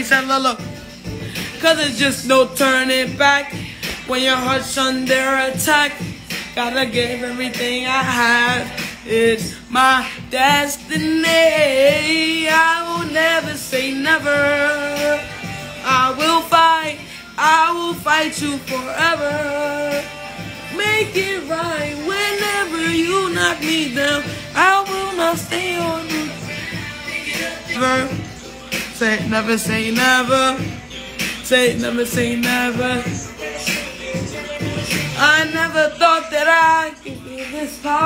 He said, look, look. Cause it's just no turning back when your heart's under attack. Gotta give everything I have. It's my destiny. I will never say never. I will fight. I will fight you forever. Make it right whenever you knock me down. I will not stay on you. Say never say never. Say never say never. I never thought that I could be this power.